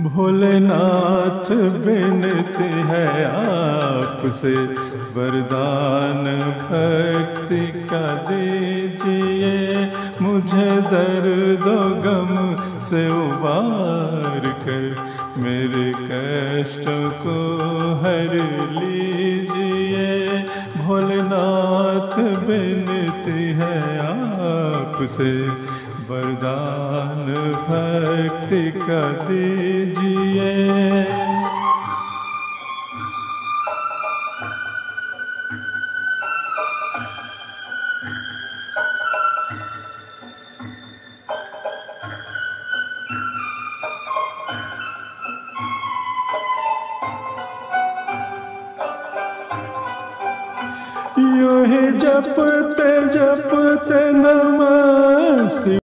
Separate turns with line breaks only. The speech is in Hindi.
भोलेनाथ बिनती है आपसे, वरदान भक्ति का दीजिए। मुझे दर्द गम से उबार कर, मेरे कष्ट को हर लीजिए। भोलेनाथ बिनती है आपसे वरदान भक्ति का दीजिए। जपते